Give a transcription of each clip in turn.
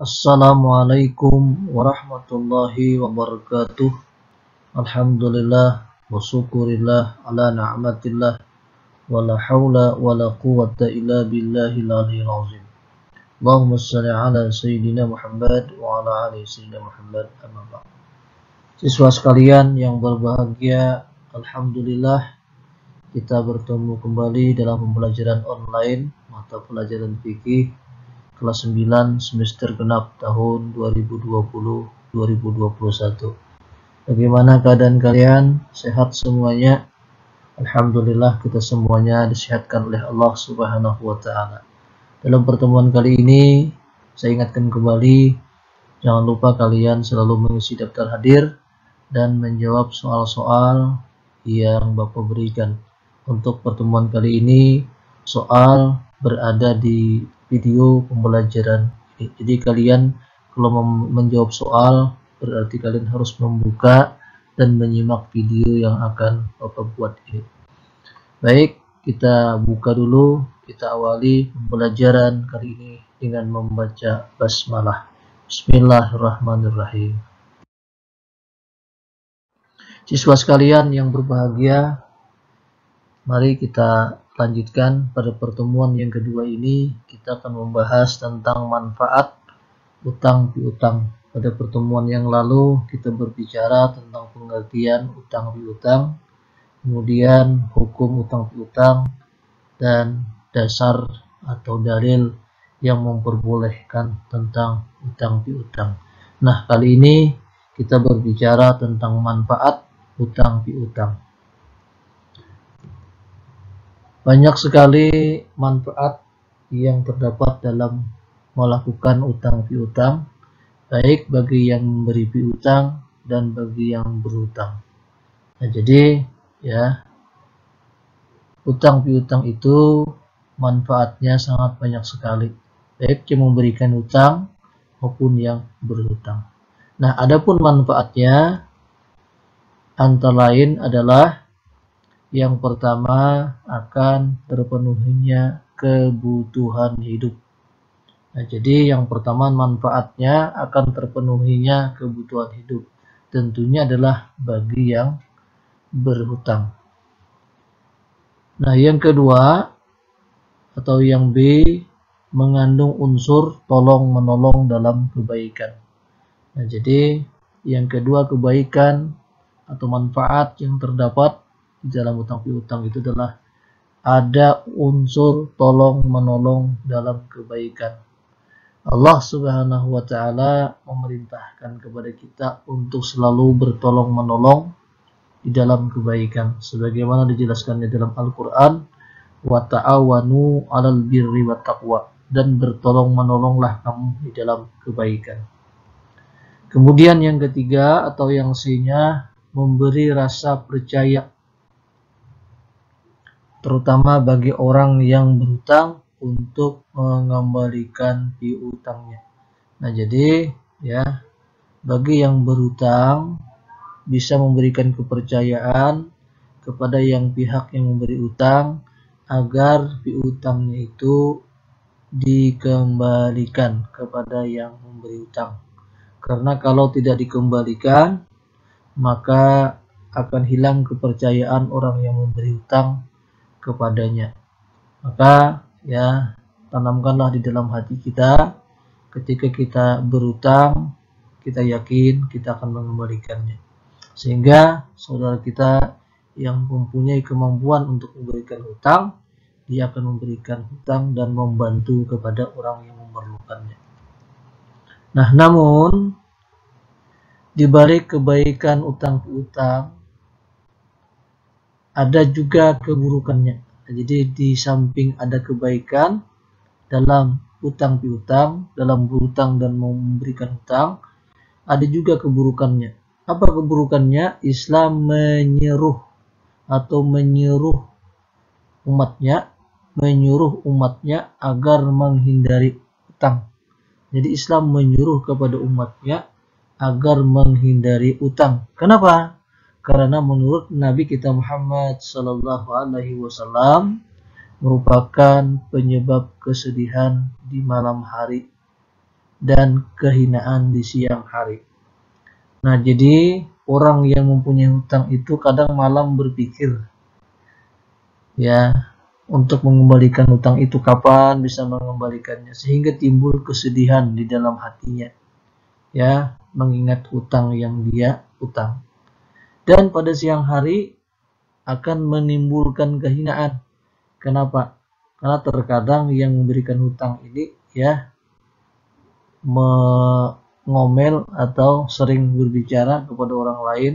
Assalamualaikum warahmatullahi wabarakatuh. Alhamdulillah wa syukurillah ala na'matillah wa la hawla wa la quwwata illa billahil aliyyil azim. Allahumma shalli ala sayyidina Muhammad wa ala ali sayyidina Muhammad amma. Siswa sekalian yang berbahagia, alhamdulillah kita bertemu kembali dalam pembelajaran online mata pelajaran fikih kelas 9 semester genap tahun 2020-2021. Bagaimana keadaan kalian? Sehat semuanya? Alhamdulillah kita semuanya disehatkan oleh Allah Subhanahu wa taala. Dalam pertemuan kali ini saya ingatkan kembali jangan lupa kalian selalu mengisi daftar hadir dan menjawab soal-soal yang Bapak berikan. Untuk pertemuan kali ini soal berada di video pembelajaran. Jadi kalian kalau menjawab soal berarti kalian harus membuka dan menyimak video yang akan Bapak buat ini. Baik, kita buka dulu, kita awali pembelajaran kali ini dengan membaca basmalah. Bismillahirrahmanirrahim. Siswa sekalian yang berbahagia, mari kita lanjutkan pada pertemuan yang kedua ini kita akan membahas tentang manfaat utang piutang. Pada pertemuan yang lalu kita berbicara tentang pengertian utang piutang, kemudian hukum utang piutang dan dasar atau dalil yang memperbolehkan tentang utang piutang. Nah, kali ini kita berbicara tentang manfaat utang piutang. Banyak sekali manfaat yang terdapat dalam melakukan utang piutang, baik bagi yang memberi piutang dan bagi yang berutang. Nah, jadi ya utang piutang itu manfaatnya sangat banyak sekali, baik yang memberikan utang maupun yang berhutang. Nah, adapun manfaatnya antara lain adalah yang pertama akan terpenuhinya kebutuhan hidup. Nah, jadi yang pertama manfaatnya akan terpenuhinya kebutuhan hidup. Tentunya adalah bagi yang berhutang. Nah, yang kedua atau yang B mengandung unsur tolong menolong dalam kebaikan. Nah, jadi yang kedua kebaikan atau manfaat yang terdapat dalam utang piutang itu adalah ada unsur tolong menolong dalam kebaikan. Allah Subhanahu wa taala memerintahkan kepada kita untuk selalu bertolong menolong di dalam kebaikan sebagaimana dijelaskan di dalam Al-Qur'an wa ta'awanu 'alal birri wat taqwa dan bertolong menolonglah kamu di dalam kebaikan. Kemudian yang ketiga atau yang C-nya memberi rasa percaya terutama bagi orang yang berutang untuk mengembalikan piutangnya. Nah, jadi ya bagi yang berutang bisa memberikan kepercayaan kepada yang pihak yang memberi utang agar piutangnya itu dikembalikan kepada yang memberi utang. Karena kalau tidak dikembalikan, maka akan hilang kepercayaan orang yang memberi utang kepadanya. Maka ya tanamkanlah di dalam hati kita ketika kita berutang kita yakin kita akan mengembalikannya. Sehingga saudara kita yang mempunyai kemampuan untuk memberikan hutang, dia akan memberikan hutang dan membantu kepada orang yang memerlukannya. Nah, namun di balik kebaikan utang piutang ada juga keburukannya. Jadi di samping ada kebaikan dalam utang piutang, dalam berutang dan memberikan hutang, ada juga keburukannya. Apa keburukannya? Islam menyeruh atau menyuruh umatnya, menyuruh umatnya agar menghindari utang. Jadi Islam menyuruh kepada umatnya agar menghindari utang. Kenapa? Karena menurut Nabi kita Muhammad Sallallahu Alaihi Wasallam merupakan penyebab kesedihan di malam hari dan kehinaan di siang hari. Nah, jadi orang yang mempunyai hutang itu kadang malam berpikir ya untuk mengembalikan hutang itu kapan bisa mengembalikannya sehingga timbul kesedihan di dalam hatinya. Ya, mengingat hutang yang dia utang. Dan pada siang hari akan menimbulkan kehinaan. Kenapa? Karena terkadang yang memberikan hutang ini ya mengomel atau sering berbicara kepada orang lain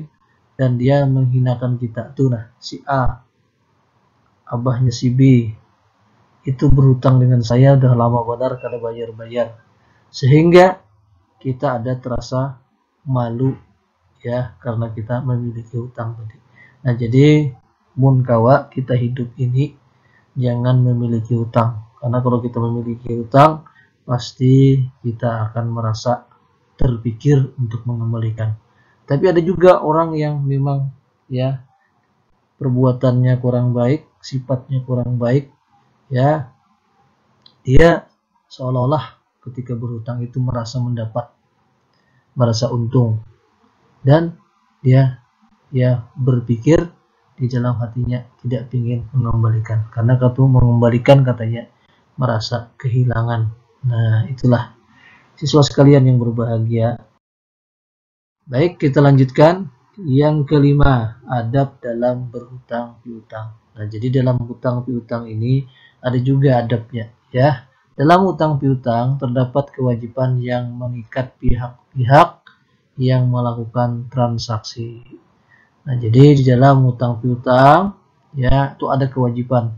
dan dia menghinakan kita tuh nah si A abahnya si B itu berhutang dengan saya udah lama benar kada bayar-bayar sehingga kita ada terasa malu ya karena kita memiliki hutang tadi. Nah jadi mun kawa kita hidup ini jangan memiliki hutang karena kalau kita memiliki hutang pasti kita akan merasa terpikir untuk mengembalikan. Tapi ada juga orang yang memang ya perbuatannya kurang baik, sifatnya kurang baik, ya dia seolah-olah ketika berhutang itu merasa mendapat, merasa untung, dan dia ya berpikir di dalam hatinya tidak ingin mengembalikan karena kata mengembalikan katanya merasa kehilangan Nah, itulah siswa sekalian yang berbahagia. Baik, kita lanjutkan. Yang kelima, adab dalam berhutang piutang. Nah, jadi dalam hutang piutang ini ada juga adabnya, ya. Dalam hutang piutang terdapat kewajiban yang mengikat pihak-pihak yang melakukan transaksi. Nah, jadi di dalam hutang piutang ya itu ada kewajiban.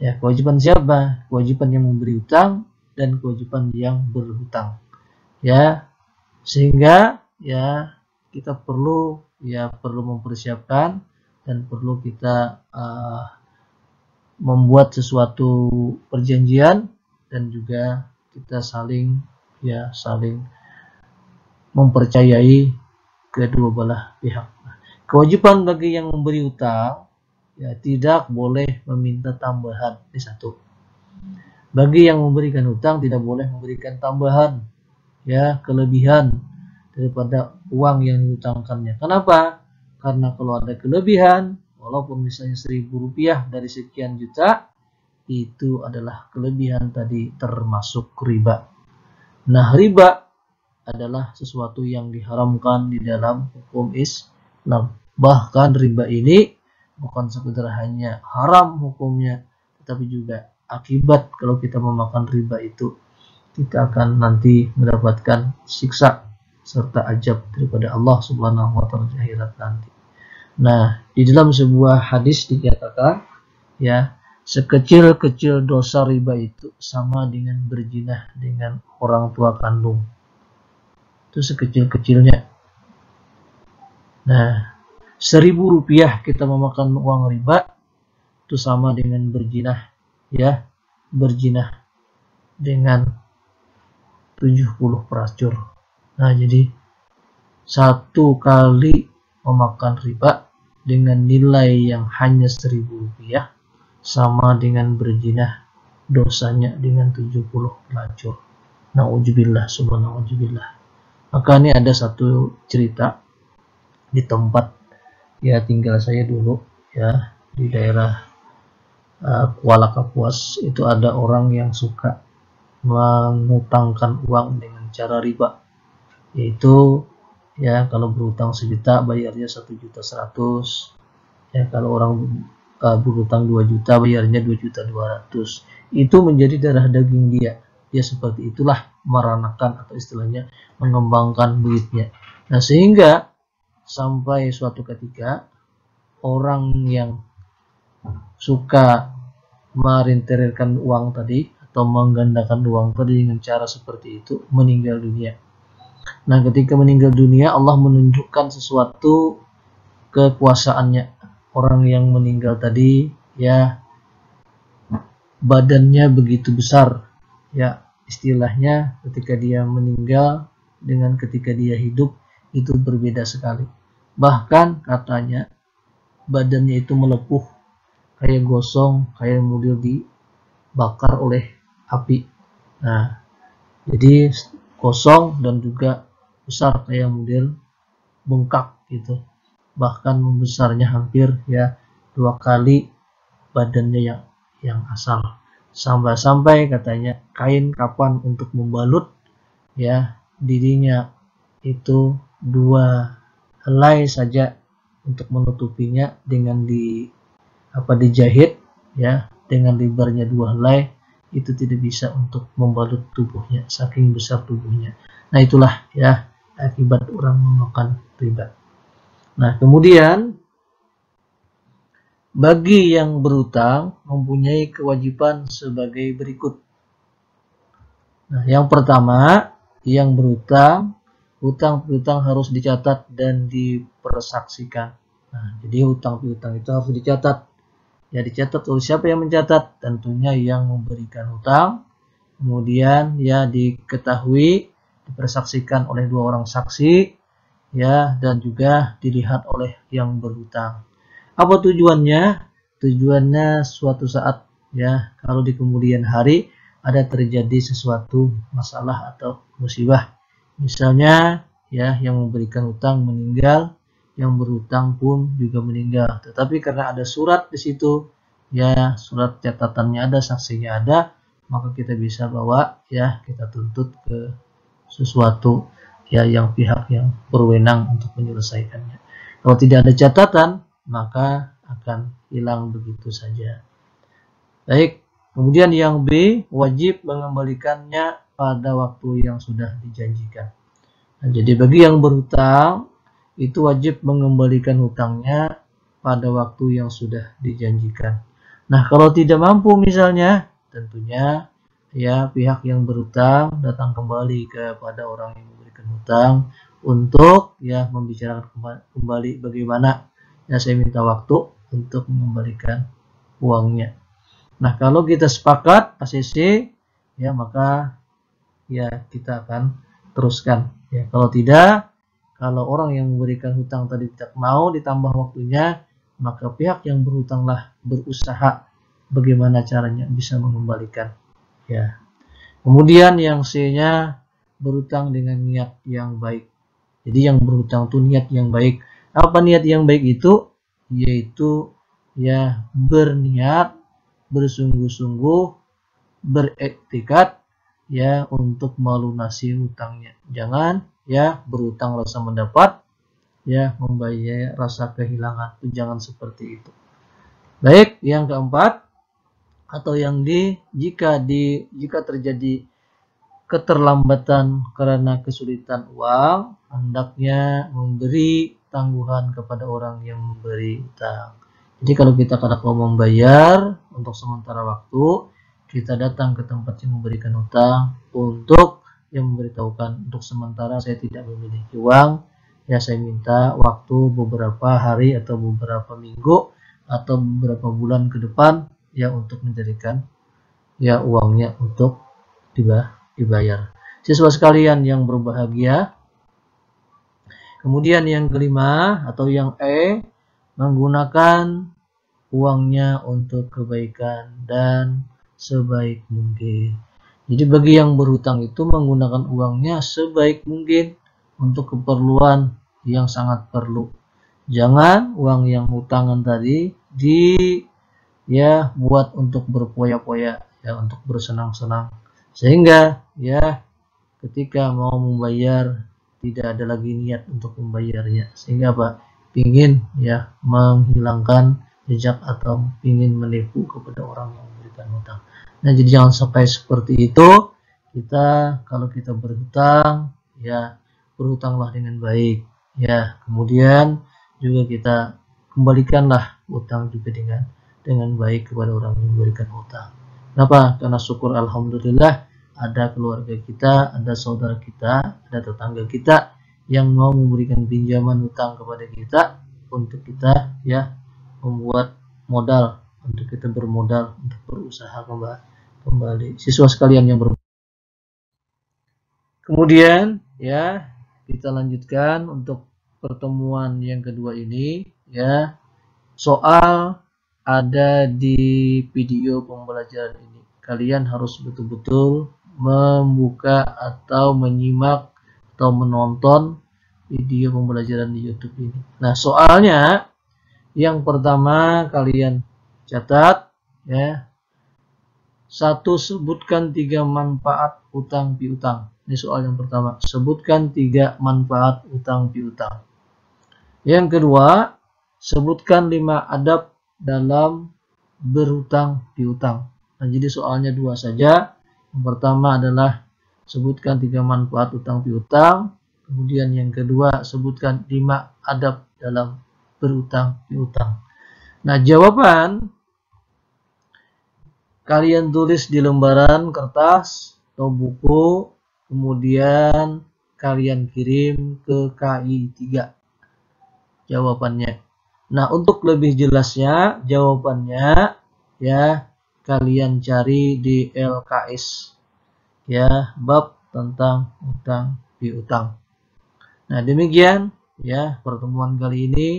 Ya, kewajiban siapa? Kewajiban yang memberi hutang dan kewajiban yang berhutang ya sehingga ya kita perlu ya perlu mempersiapkan dan perlu kita uh, membuat sesuatu perjanjian dan juga kita saling ya saling mempercayai kedua belah pihak. Kewajiban bagi yang memberi hutang ya tidak boleh meminta tambahan di satu bagi yang memberikan hutang tidak boleh memberikan tambahan ya kelebihan daripada uang yang dihutangkannya. Kenapa? Karena kalau ada kelebihan, walaupun misalnya seribu rupiah dari sekian juta, itu adalah kelebihan tadi termasuk riba. Nah, riba adalah sesuatu yang diharamkan di dalam hukum Islam. Bahkan riba ini bukan sekedar hanya haram hukumnya, tetapi juga akibat kalau kita memakan riba itu kita akan nanti mendapatkan siksa serta ajab daripada Allah Subhanahu wa taala akhirat nanti. Nah, di dalam sebuah hadis dikatakan ya, sekecil-kecil dosa riba itu sama dengan berzina dengan orang tua kandung. Itu sekecil-kecilnya. Nah, seribu rupiah kita memakan uang riba itu sama dengan berzina ya berjinah dengan 70 peracur. Nah, jadi satu kali memakan riba dengan nilai yang hanya 1000 rupiah sama dengan berjinah dosanya dengan 70 pelacur. Nauzubillah subhanahu Maka ini ada satu cerita di tempat ya tinggal saya dulu ya di daerah uh, Kuala Kapuas. Itu ada orang yang suka mengutangkan uang dengan cara riba. Yaitu ya kalau berutang sejuta bayarnya satu juta seratus. Ya kalau orang uh, berutang 2 juta bayarnya 2 juta 200 itu menjadi darah daging dia dia seperti itulah meranakan atau istilahnya mengembangkan duitnya nah sehingga sampai suatu ketika orang yang suka merinterirkan uang tadi atau menggandakan uang tadi dengan cara seperti itu meninggal dunia. Nah, ketika meninggal dunia Allah menunjukkan sesuatu kekuasaannya. Orang yang meninggal tadi ya badannya begitu besar. Ya, istilahnya ketika dia meninggal dengan ketika dia hidup itu berbeda sekali. Bahkan katanya badannya itu melepuh kayak gosong kayak model dibakar oleh api. Nah jadi kosong dan juga besar kayak model bengkak gitu. Bahkan membesarnya hampir ya dua kali badannya yang yang asal sampai-sampai katanya kain kapan untuk membalut? Ya dirinya itu dua helai saja untuk menutupinya dengan di apa dijahit ya dengan lebarnya dua helai itu tidak bisa untuk membalut tubuhnya saking besar tubuhnya. Nah itulah ya akibat orang memakan riba. Nah kemudian bagi yang berutang mempunyai kewajiban sebagai berikut. Nah yang pertama yang berutang hutang piutang harus dicatat dan dipersaksikan. Nah jadi hutang piutang itu harus dicatat. Ya dicatat oleh siapa yang mencatat? Tentunya yang memberikan hutang kemudian ya diketahui dipersaksikan oleh dua orang saksi ya dan juga dilihat oleh yang berhutang apa tujuannya tujuannya suatu saat ya kalau di kemudian hari ada terjadi sesuatu masalah atau musibah misalnya ya yang memberikan hutang meninggal yang berhutang pun juga meninggal. Tetapi karena ada surat di situ, ya surat catatannya ada, saksinya ada, maka kita bisa bawa ya kita tuntut ke sesuatu ya yang pihak yang berwenang untuk menyelesaikannya. Kalau tidak ada catatan, maka akan hilang begitu saja. Baik, kemudian yang B wajib mengembalikannya pada waktu yang sudah dijanjikan. Nah, jadi bagi yang berhutang itu wajib mengembalikan hutangnya pada waktu yang sudah dijanjikan. Nah, kalau tidak mampu misalnya, tentunya ya pihak yang berhutang datang kembali kepada orang yang memberikan hutang untuk ya membicarakan kembali bagaimana ya saya minta waktu untuk mengembalikan uangnya. Nah, kalau kita sepakat ACC ya maka ya kita akan teruskan. Ya, kalau tidak kalau orang yang memberikan hutang tadi tidak mau ditambah waktunya, maka pihak yang berhutanglah berusaha bagaimana caranya bisa mengembalikan. Ya. Kemudian yang C-nya berhutang dengan niat yang baik. Jadi yang berhutang itu niat yang baik. Apa niat yang baik itu? Yaitu ya berniat bersungguh-sungguh berektikat ya untuk melunasi hutangnya. Jangan ya berutang rasa mendapat ya membayar rasa kehilangan jangan seperti itu baik yang keempat atau yang di jika di jika terjadi keterlambatan karena kesulitan uang hendaknya memberi tangguhan kepada orang yang memberi utang jadi kalau kita kada mau membayar untuk sementara waktu kita datang ke tempat yang memberikan utang untuk yang memberitahukan untuk sementara saya tidak memiliki uang. Ya saya minta waktu beberapa hari atau beberapa minggu atau beberapa bulan ke depan ya untuk menjadikan ya uangnya untuk dibayar. Siswa sekalian yang berbahagia kemudian yang kelima atau yang E menggunakan uangnya untuk kebaikan dan sebaik mungkin jadi bagi yang berhutang itu menggunakan uangnya sebaik mungkin untuk keperluan yang sangat perlu. Jangan uang yang hutangan tadi di ya buat untuk berpoya-poya ya untuk bersenang-senang sehingga ya ketika mau membayar tidak ada lagi niat untuk membayarnya sehingga apa ingin ya menghilangkan jejak atau ingin menipu kepada orang yang memberikan hutang Nah, jadi jangan sampai seperti itu. Kita kalau kita berhutang, ya berhutanglah dengan baik. Ya, kemudian juga kita kembalikanlah utang juga dengan dengan baik kepada orang yang memberikan utang. Kenapa? Karena syukur alhamdulillah ada keluarga kita, ada saudara kita, ada tetangga kita yang mau memberikan pinjaman utang kepada kita untuk kita ya membuat modal untuk kita bermodal untuk berusaha kembali kembali. Siswa sekalian yang ber kemudian ya kita lanjutkan untuk pertemuan yang kedua ini ya. Soal ada di video pembelajaran ini. Kalian harus betul-betul membuka atau menyimak atau menonton video pembelajaran di YouTube ini. Nah, soalnya yang pertama kalian catat ya. Satu sebutkan tiga manfaat utang piutang. Ini soal yang pertama. Sebutkan tiga manfaat utang piutang. Yang kedua, sebutkan lima adab dalam berhutang piutang. Nah, jadi soalnya dua saja. Yang pertama adalah sebutkan tiga manfaat utang piutang. Kemudian yang kedua, sebutkan lima adab dalam berutang piutang. Nah, jawaban kalian tulis di lembaran kertas atau buku, kemudian kalian kirim ke KI 3. Jawabannya. Nah, untuk lebih jelasnya, jawabannya ya kalian cari di LKS ya bab tentang utang piutang. Nah, demikian ya pertemuan kali ini.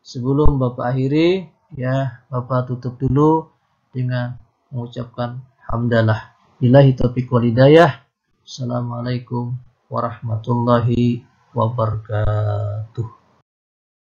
Sebelum Bapak akhiri, ya Bapak tutup dulu dengan mengucapkan hamdalah. Billahi taufiq walidayah. Assalamualaikum warahmatullahi wabarakatuh.